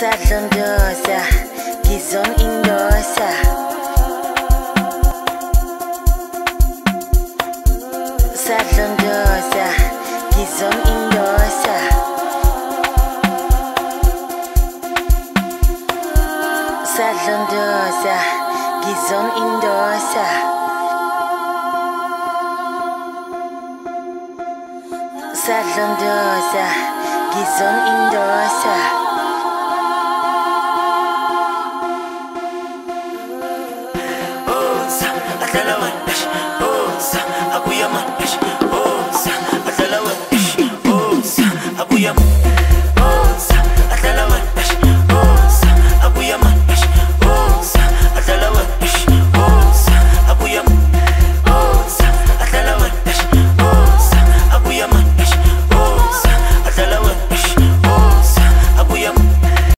sadlondoza ngizon indosa. Sadlondoza ngizon indosa. Sadlondoza ngizon indosa. Sadlondoza ngizon indosa Unza, atalawanda Unza, akuyama